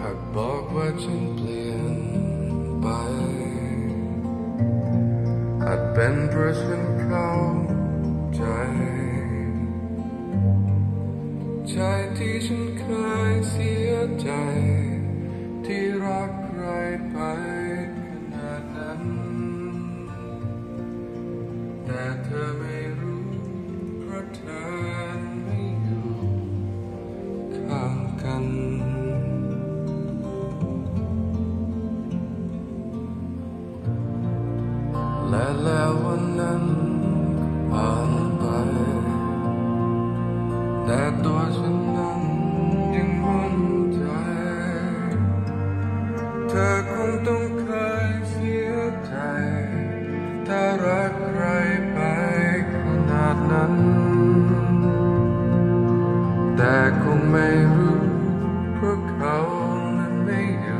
หากบอกว่าฉันเปลี่ยนไปอาจเป็นเพราะฉันเข้าใจใจที่ฉันเคยเสียใจ ที่รักใครไปขนาดนั้นแต่ และแล้ววันนั้นผ่านไป แต่ตัวฉันนั้นยังมั่นใจ เธอคงต้องเคยเสียใจถ้ารักใครไปขนาดนั้น แต่คงไม่รู้เพราะเขานั้นไม่อยู่